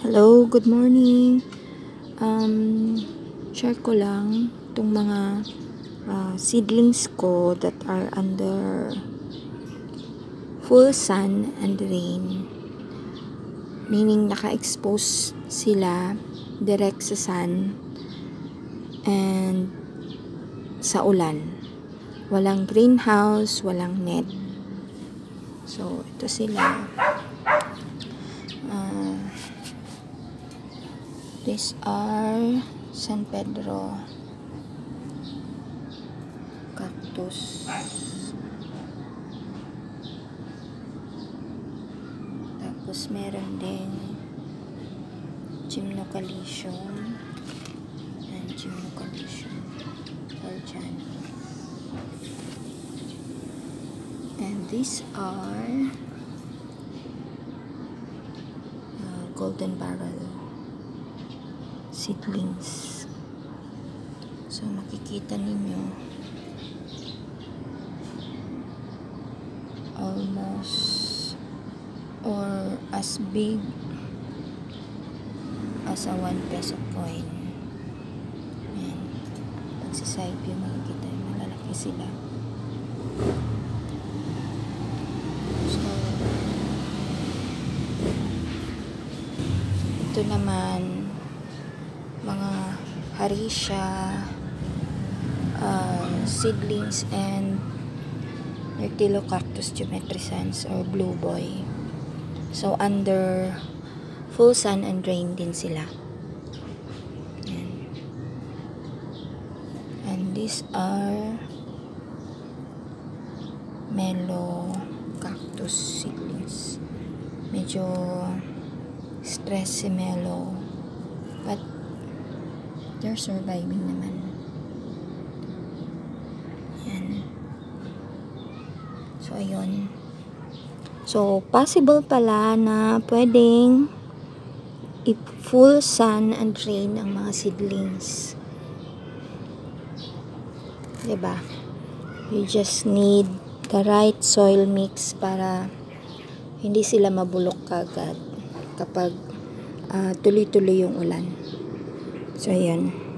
Hello, good morning. Um, share ko lang itong mga uh, seedlings ko that are under full sun and rain. Meaning naka-expose sila direct sa sun and sa ulan. Walang greenhouse, walang net. So, ito sila. Uh, these are San Pedro. Cactus. Tapos meron din gymnocalcium and gymnocalcium Arjan. And these are uh, golden barrel seedlings. So makikita ninyo almost or as big as a 1 peso coin. Ayan. Pag sa side view makikita yung malalaki sila. So, ito naman harisha uh, seedlings and Myrtillocactus geometrisans or blue boy. So, under full sun and rain din sila. And these are mellow cactus seedlings. Medyo stress si mellow. But, they're surviving naman. Ayan. So, ayun. So, possible pala na pwedeng if full sun and rain ang mga seedlings. 'Di ba? You just need the right soil mix para hindi sila mabulok kagad kapag uh, tuloy-tuloy yung ulan. So, ayan.